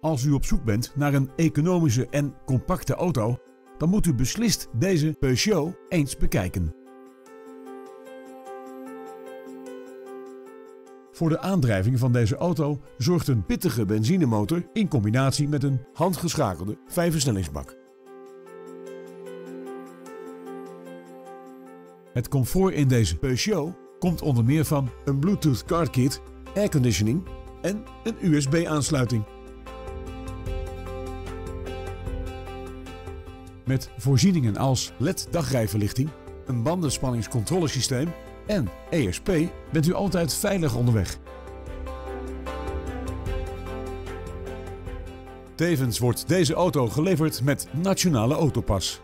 Als u op zoek bent naar een economische en compacte auto, dan moet u beslist deze Peugeot eens bekijken. Voor de aandrijving van deze auto zorgt een pittige benzinemotor in combinatie met een handgeschakelde vijfversnellingsbak. Het comfort in deze Peugeot komt onder meer van een Bluetooth car kit, airconditioning en een USB-aansluiting. Met voorzieningen als LED dagrijverlichting, een bandenspanningscontrolesysteem en ESP bent u altijd veilig onderweg. Tevens wordt deze auto geleverd met Nationale Autopas.